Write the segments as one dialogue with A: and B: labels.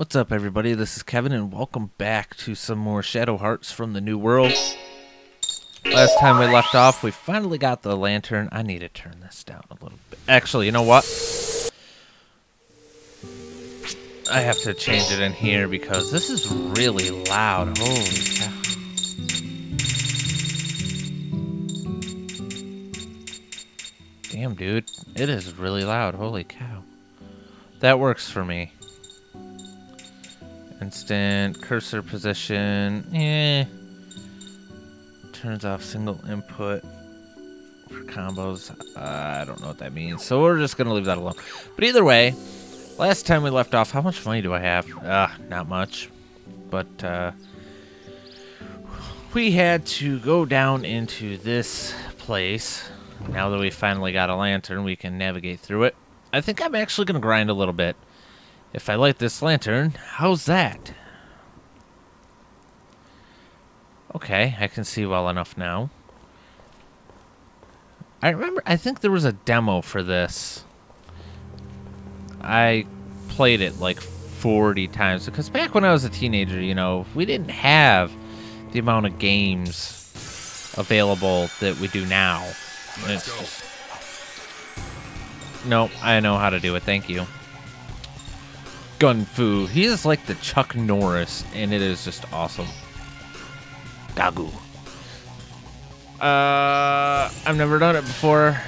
A: What's up, everybody? This is Kevin, and welcome back to some more Shadow Hearts from the New World. Last time we left off, we finally got the lantern. I need to turn this down a little bit. Actually, you know what? I have to change it in here because this is really loud. Holy cow. Damn, dude. It is really loud. Holy cow. That works for me. Instant cursor position. Eh. Turns off single input for combos. I don't know what that means. So we're just going to leave that alone. But either way, last time we left off, how much money do I have? Uh, not much. But uh, we had to go down into this place. Now that we finally got a lantern, we can navigate through it. I think I'm actually going to grind a little bit. If I light this lantern, how's that? Okay, I can see well enough now. I remember, I think there was a demo for this. I played it like 40 times. Because back when I was a teenager, you know, we didn't have the amount of games available that we do now. Let's Just... No, I know how to do it. Thank you. Gun Fu. He is like the Chuck Norris, and it is just awesome. Gagu. Uh, I've never done it before.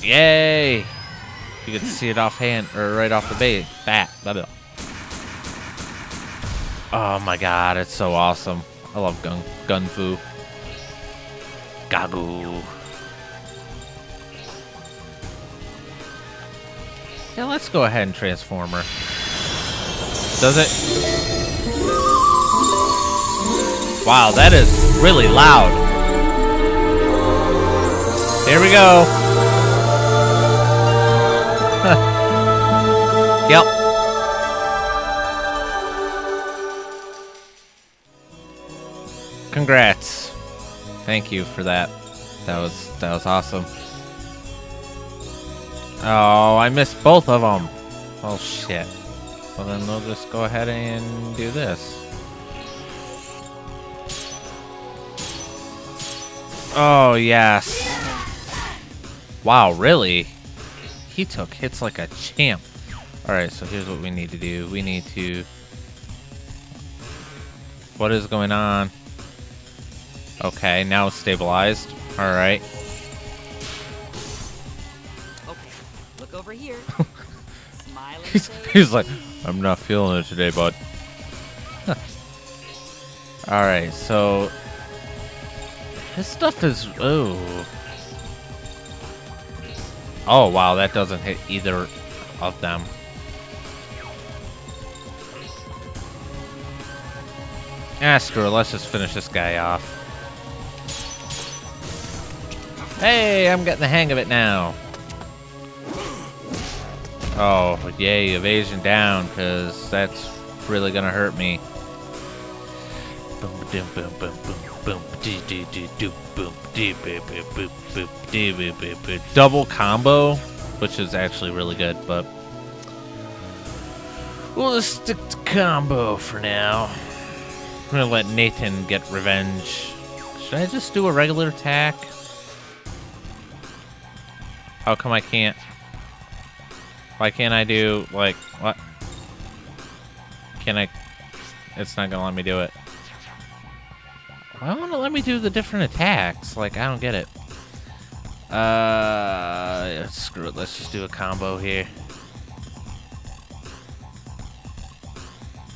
A: Yay! You can see it offhand, or right off the bat. Bat. Blah, blah. Oh my god, it's so awesome. I love Gun, Gun Fu. Gagu. Yeah, let's go ahead and transform her. Does it? Wow, that is really loud. Here we go. yep. Congrats. Thank you for that. That was that was awesome. Oh, I missed both of them. Oh, shit. Well, then we'll just go ahead and do this. Oh, yes. Wow, really? He took hits like a champ. Alright, so here's what we need to do. We need to... What is going on? Okay, now it's stabilized. Alright. He's, he's like, I'm not feeling it today, bud. Alright, so... This stuff is... Oh. Oh, wow, that doesn't hit either of them. Ah, screw it. Let's just finish this guy off. Hey, I'm getting the hang of it now. Oh, yay, evasion down, because that's really going to hurt me. Double combo, which is actually really good, but we'll just stick to combo for now. I'm going to let Nathan get revenge. Should I just do a regular attack? How come I can't? Why can't I do, like, what? Can I... It's not gonna let me do it. Why won't it let me do the different attacks? Like, I don't get it. Uh, screw it. Let's just do a combo here.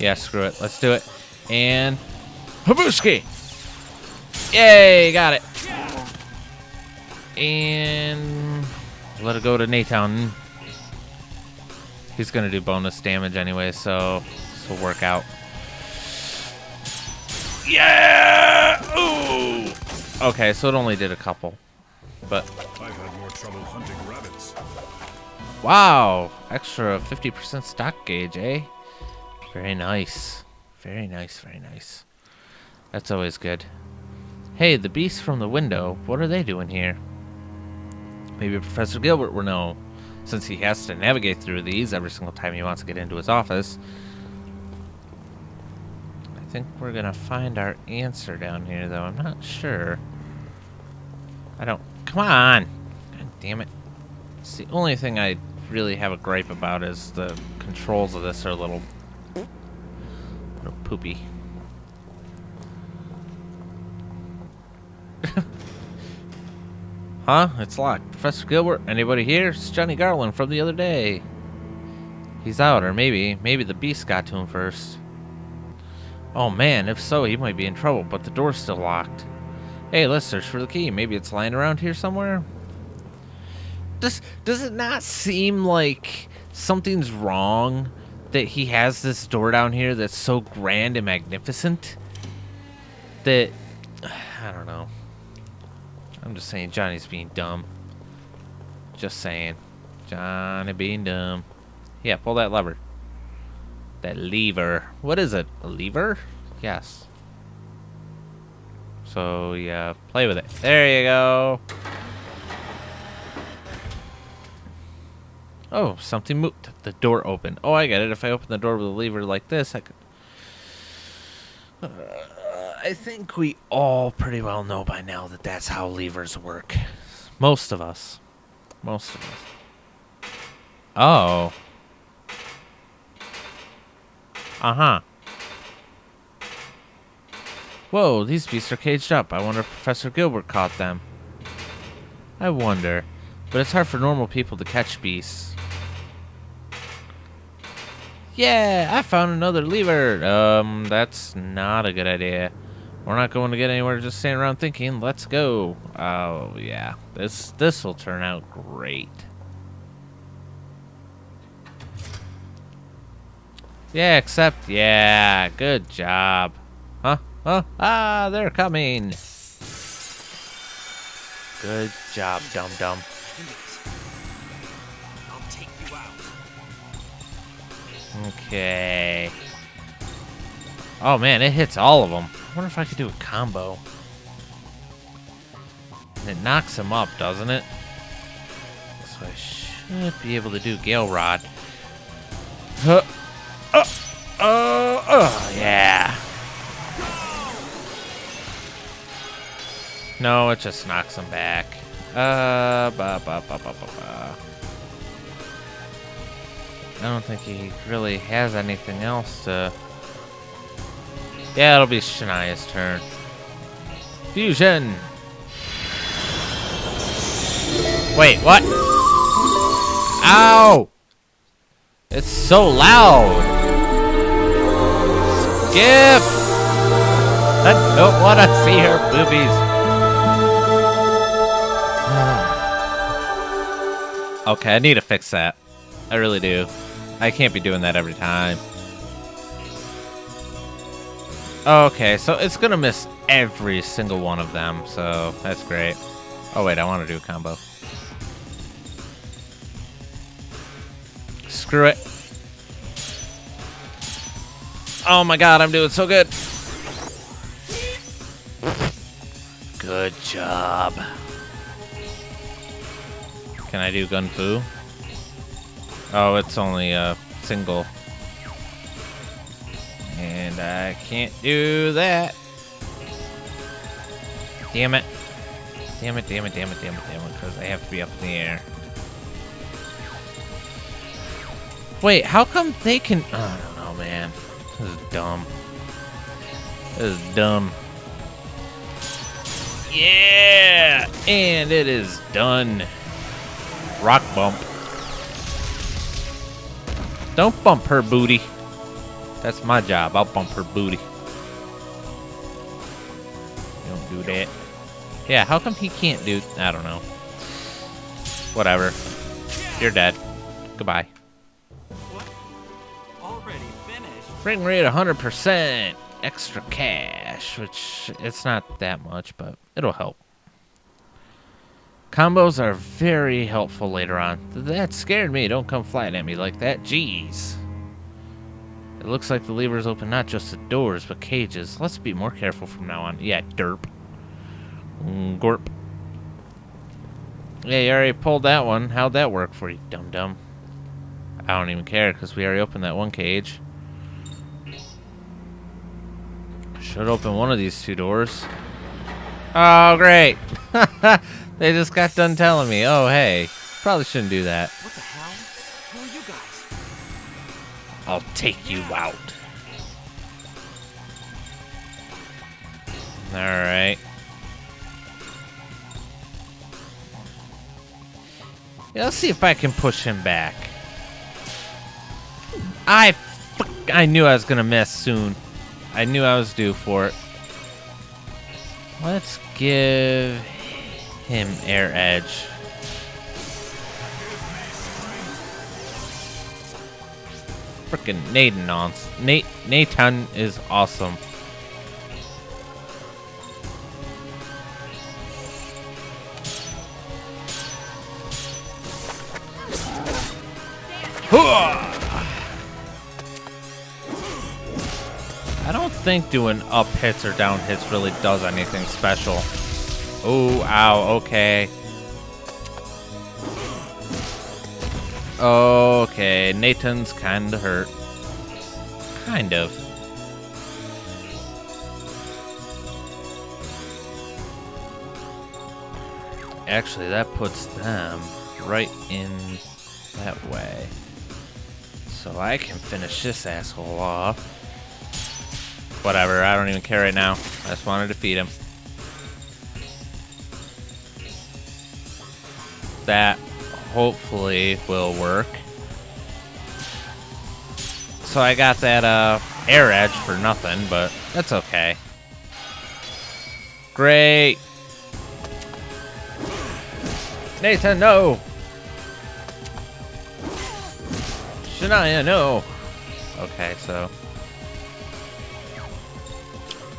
A: Yeah, screw it. Let's do it. And... Habuski! Yay, got it. And... Let it go to Natown. He's gonna do bonus damage anyway, so this will work out. Yeah! Ooh! Okay, so it only did a couple, but. I've had more trouble hunting rabbits. Wow! Extra 50% stock gauge, eh? Very nice. Very nice, very nice. That's always good. Hey, the beasts from the window, what are they doing here? Maybe Professor Gilbert will know. Since he has to navigate through these every single time he wants to get into his office. I think we're gonna find our answer down here, though. I'm not sure. I don't... Come on! God damn it. It's the only thing I really have a gripe about is the controls of this are a little... little poopy. huh? It's locked. Professor Gilbert, anybody here? It's Johnny Garland from the other day. He's out, or maybe, maybe the beast got to him first. Oh man, if so, he might be in trouble, but the door's still locked. Hey, let's search for the key. Maybe it's lying around here somewhere? Does, does it not seem like something's wrong that he has this door down here that's so grand and magnificent? That, I don't know. I'm just saying Johnny's being dumb. Just saying. Johnny being dumb. Yeah, pull that lever. That lever. What is it? A lever? Yes. So, yeah, play with it. There you go. Oh, something moved. The door opened. Oh, I get it. If I open the door with a lever like this, I could... Uh, I think we all pretty well know by now that that's how levers work. Most of us. Most of us. Oh. Uh-huh. Whoa, these beasts are caged up. I wonder if Professor Gilbert caught them. I wonder. But it's hard for normal people to catch beasts. Yeah, I found another lever. Um, that's not a good idea. We're not going to get anywhere just standing around thinking. Let's go. Oh, yeah. This this will turn out great. Yeah, except, yeah, good job. Huh? Huh? Ah, they're coming. Good job, dum-dum. Okay. Oh man, it hits all of them. I wonder if I could do a combo. And it knocks him up, doesn't it? So I should be able to do Gale Rod. Huh. Uh, uh, uh, yeah. No, it just knocks him back. Uh, ba ba ba ba ba ba. I don't think he really has anything else to... Yeah, it'll be Shania's turn. Fusion! Wait, what? Ow! It's so loud! Skip! I don't want to see her boobies. okay, I need to fix that. I really do. I can't be doing that every time. Okay, so it's gonna miss every single one of them, so that's great. Oh wait, I want to do a combo. Screw it. Oh my god, I'm doing so good. Good job. Can I do Gun Fu? Oh, it's only a single. I can't do that. Damn it. Damn it, damn it, damn it, damn it, damn it, because I have to be up in the air. Wait, how come they can... Oh, I don't know, man. This is dumb. This is dumb. Yeah! And it is done. Rock bump. Don't bump her booty. That's my job. I'll bump her booty. Don't do that. Yeah, how come he can't do... I don't know. Whatever. You're dead. Goodbye.
B: What? Already finished?
A: Frame rate 100%. Extra cash, which it's not that much, but it'll help. Combos are very helpful later on. That scared me. Don't come flying at me like that. Jeez. It looks like the levers open not just the doors, but cages. Let's be more careful from now on. Yeah, derp. Mm, gorp. Yeah, you already pulled that one. How'd that work for you, dum-dum? I don't even care, because we already opened that one cage. Should open one of these two doors. Oh, great! they just got done telling me, oh, hey, probably shouldn't do that. I'll take you out. Alright. Yeah, let's see if I can push him back. I I knew I was gonna miss soon. I knew I was due for it. Let's give him air edge. Freaking nonsense. Nate Nathan is awesome. I don't think doing up hits or down hits really does anything special. Oh, ow, okay. Okay, Nathan's kinda hurt. Kind of. Actually, that puts them right in that way. So I can finish this asshole off. Whatever, I don't even care right now. I just want to defeat him. That hopefully will work. So I got that uh, air edge for nothing, but that's okay. Great. Nathan, no. Shania, no. Okay, so.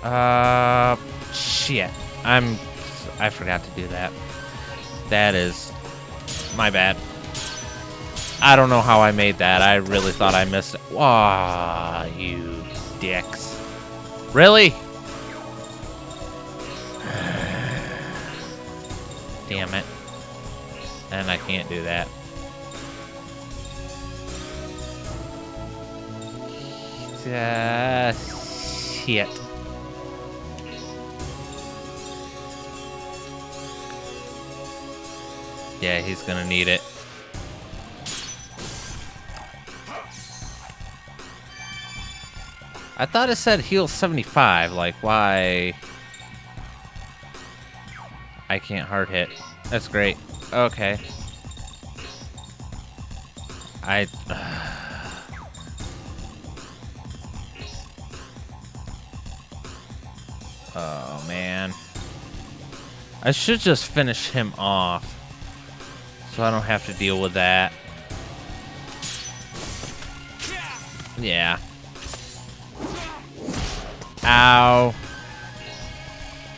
A: Uh, shit. I'm. I forgot to do that. That is my bad. I don't know how I made that. I really thought I missed it. Aw, you dicks. Really? Damn it. And I can't do that. Uh, shit. Yeah, he's gonna need it. I thought it said heal 75, like why... I can't hard hit. That's great. Okay. I... oh, man. I should just finish him off. So I don't have to deal with that. Yeah. Ow.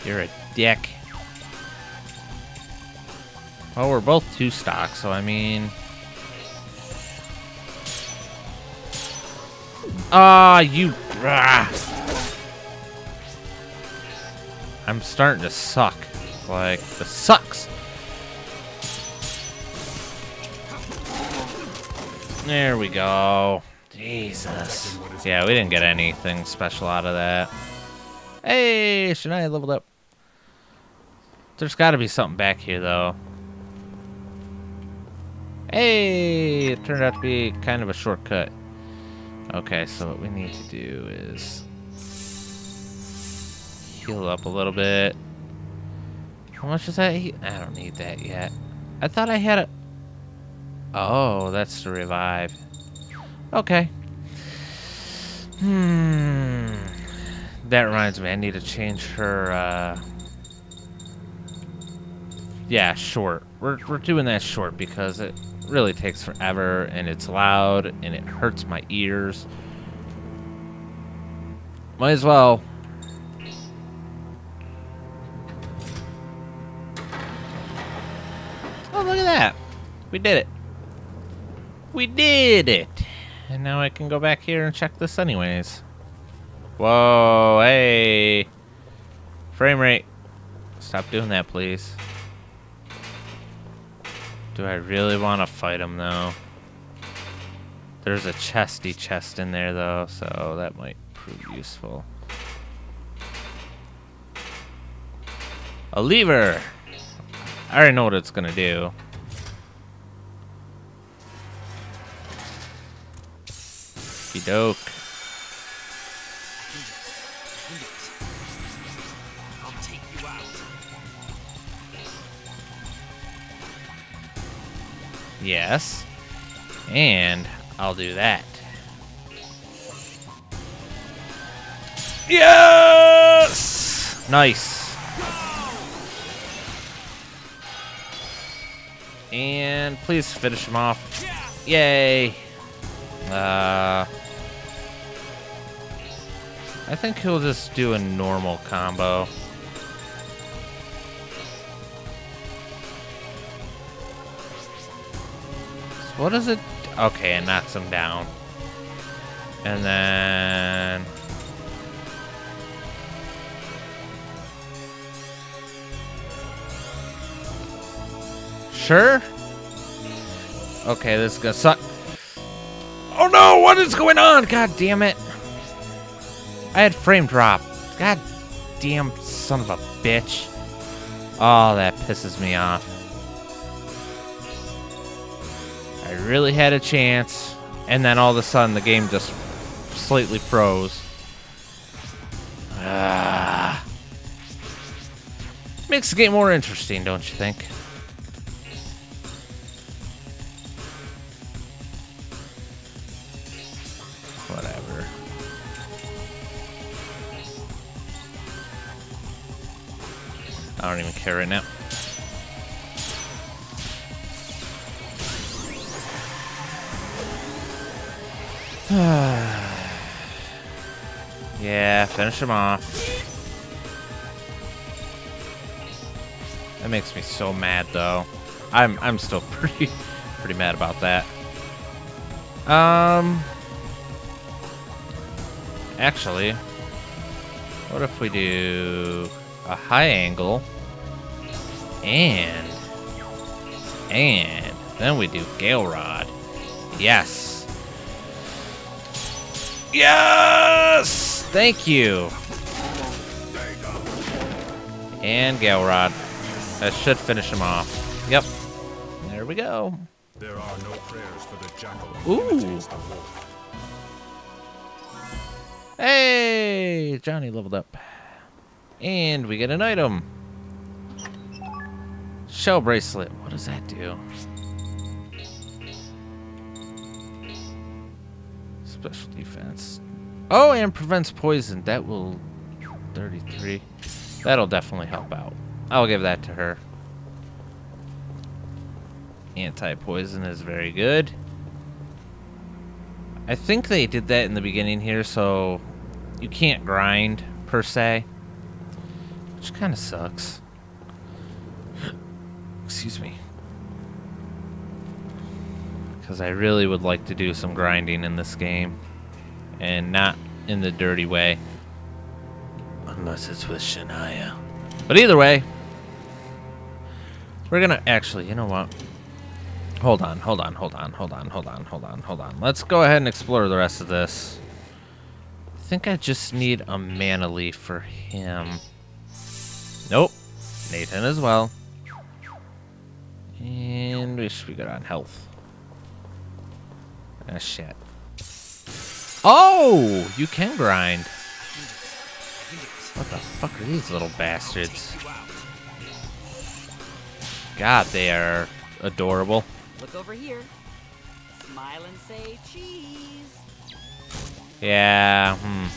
A: You're a dick. Well, we're both two stock, so I mean... Ah, oh, you... Ah. I'm starting to suck. Like, this sucks. There we go. Jesus. Yeah, we didn't get anything special out of that. Hey, Shania leveled up. There's got to be something back here, though. Hey, it turned out to be kind of a shortcut. Okay, so what we need to do is heal up a little bit. How much is that? I don't need that yet. I thought I had a... Oh, that's the revive. Okay. Hmm. That reminds me, I need to change her, uh... Yeah, short. We're, we're doing that short because it really takes forever and it's loud and it hurts my ears. Might as well. Oh, look at that. We did it. We did it! And now I can go back here and check this anyways. Whoa, hey! Frame rate. Stop doing that, please. Do I really want to fight him, though? There's a chesty chest in there, though, so that might prove useful. A lever! I already know what it's gonna do. Doke. Yes. And I'll do that. Yes! Nice. And please finish him off. Yay. Uh, I think he'll just do a normal combo. So what does it... Okay, it knocks him down. And then... Sure? Okay, this is gonna suck. Oh no, what is going on? God damn it. I had frame drop. God damn son of a bitch. Oh, that pisses me off. I really had a chance, and then all of a sudden the game just slightly froze. Ah. Makes the game more interesting, don't you think? I don't even care right now. yeah, finish him off. That makes me so mad though. I'm I'm still pretty pretty mad about that. Um actually what if we do a high angle and, and then we do Gale Rod. Yes. Yes! Thank you. And Gale Rod. That should finish him off. Yep. There we go. There are no prayers for the jackal. Ooh. Hey, Johnny leveled up. And we get an item. Shell bracelet. What does that do? Special defense. Oh, and prevents poison. That will... 33. That'll definitely help out. I'll give that to her. Anti-poison is very good. I think they did that in the beginning here, so you can't grind, per se. Which kind of sucks. Excuse me. Because I really would like to do some grinding in this game. And not in the dirty way. Unless it's with Shania. But either way, we're gonna actually, you know what? Hold on, hold on, hold on, hold on, hold on, hold on, hold on. Let's go ahead and explore the rest of this. I think I just need a mana leaf for him. Nope. Nathan as well. And wish we should be good on health. Ah, shit. Oh! You can grind. What the fuck are these little bastards? God, they are adorable.
C: Look over here. Smile and say cheese.
A: Yeah, hmm.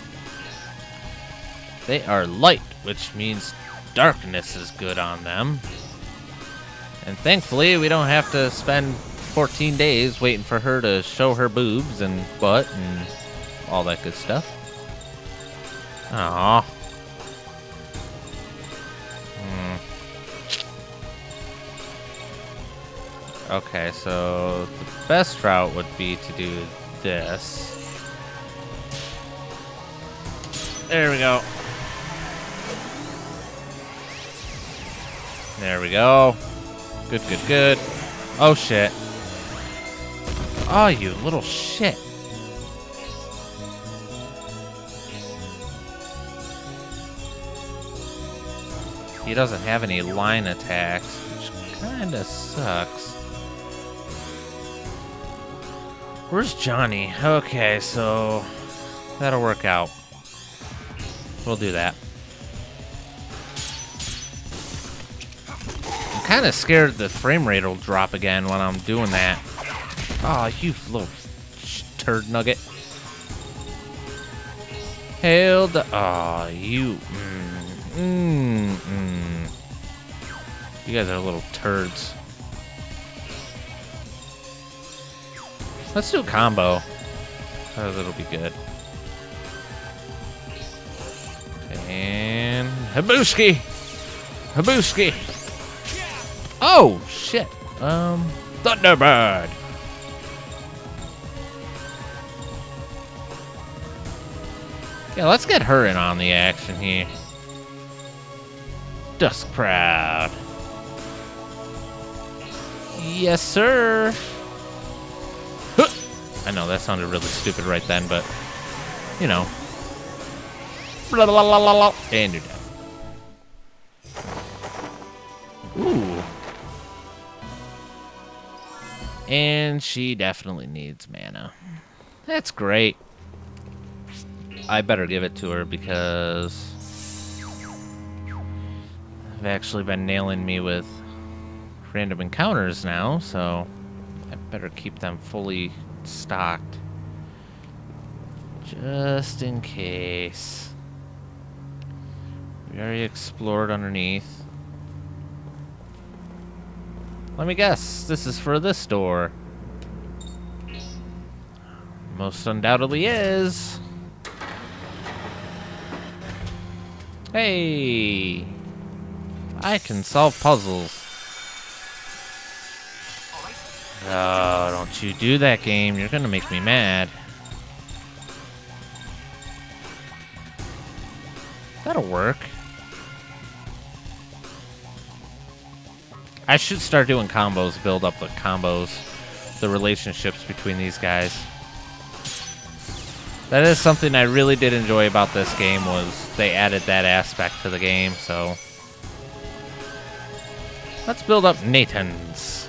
A: They are light, which means darkness is good on them. And thankfully, we don't have to spend 14 days waiting for her to show her boobs and butt and all that good stuff. Aww. Hmm. Okay, so the best route would be to do this. There we go. There we go. Good, good, good. Oh, shit. Oh, you little shit. He doesn't have any line attacks, which kinda sucks. Where's Johnny? Okay, so that'll work out. We'll do that. Kind of scared the frame rate will drop again when I'm doing that. Oh, you little turd nugget. Hail the... Oh, you... Mm, mm, mm. You guys are little turds. Let's do a combo. Oh, that'll be good. And... Habuski! Habuski! Oh, shit. Um... Thunderbird! Yeah, let's get her in on the action here. Dusk Proud. Yes, sir. I know that sounded really stupid right then, but you know. And you're dead. Ooh. And she definitely needs mana. That's great. I better give it to her because I've actually been nailing me with random encounters now, so I better keep them fully stocked. Just in case. We already explored underneath. Let me guess, this is for this door. Most undoubtedly is. Hey! I can solve puzzles. Oh, don't you do that game. You're gonna make me mad. That'll work. I should start doing combos, build up the combos, the relationships between these guys. That is something I really did enjoy about this game was they added that aspect to the game, so... Let's build up Nathan's.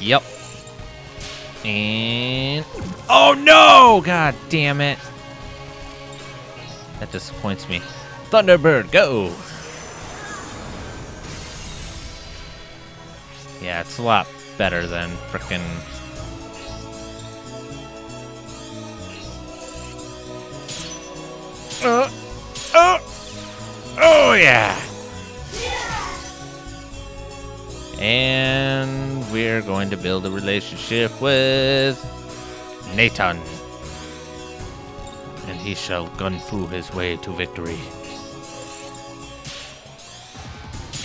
A: Yep. And... Oh no! God damn it. That disappoints me. Thunderbird, go! Yeah, it's a lot better than frickin' Uh, oh, oh yeah. And we're going to build a relationship with Nathan. And he shall gun fu his way to victory.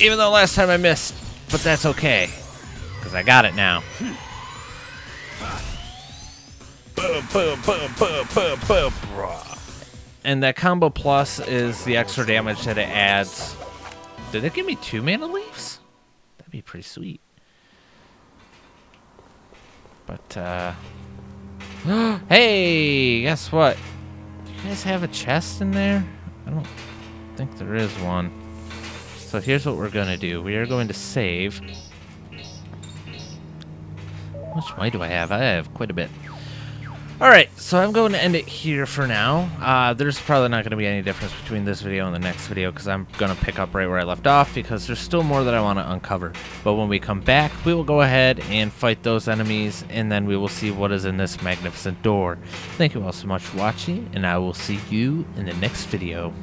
A: Even though last time I missed, but that's okay. Because I got it now. And that combo plus is the extra damage that it adds. Did it give me two mana leaves? That'd be pretty sweet. But, uh... hey! Guess what? Do you guys have a chest in there? I don't think there is one. So here's what we're gonna do. We are going to save. How much money do I have? I have quite a bit. Alright, so I'm going to end it here for now. Uh, there's probably not going to be any difference between this video and the next video because I'm going to pick up right where I left off because there's still more that I want to uncover. But when we come back, we will go ahead and fight those enemies and then we will see what is in this magnificent door. Thank you all so much for watching and I will see you in the next video.